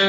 All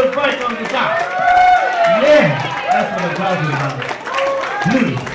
little Frank on the top. Yeah, that's what I'm talking about. Little.